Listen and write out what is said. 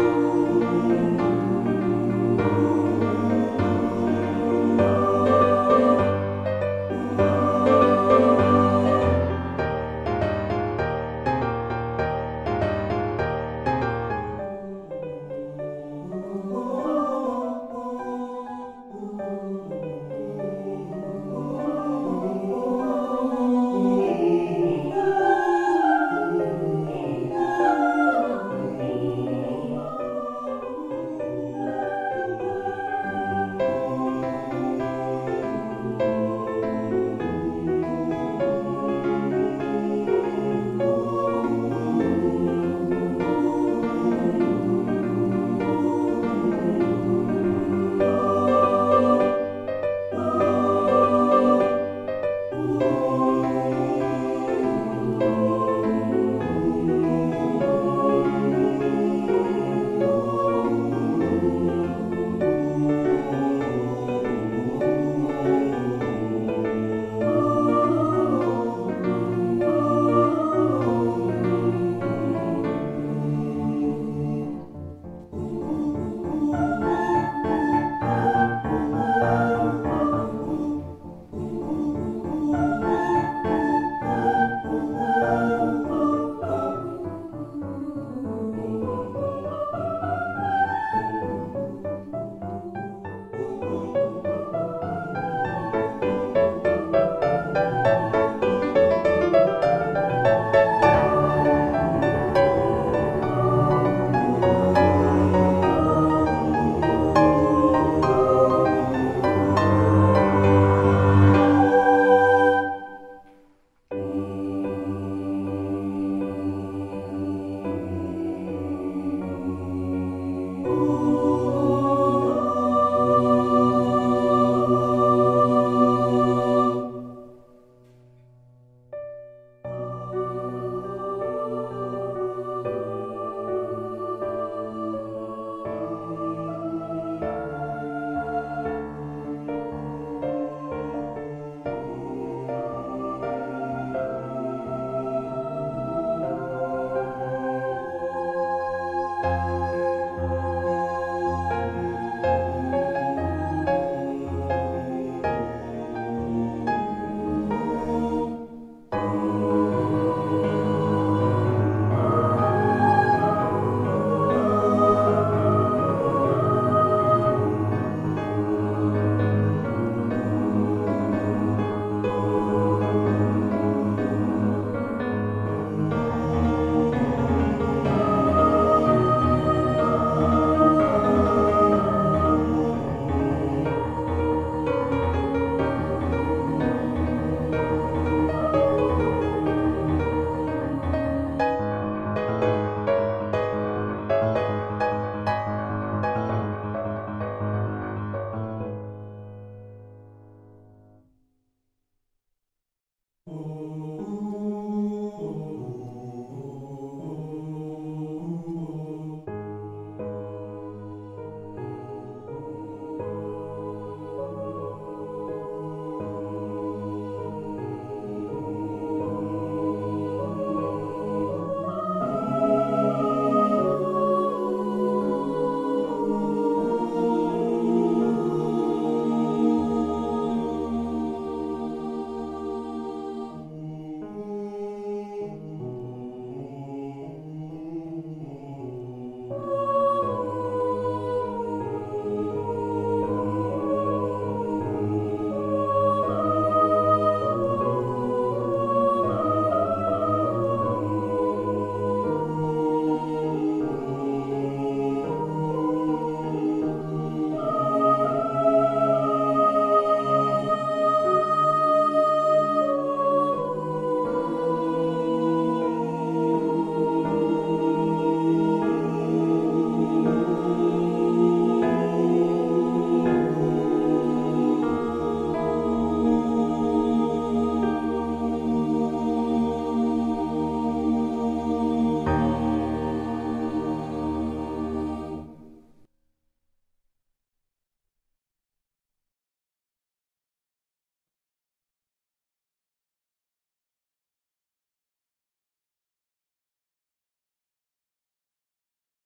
Ooh.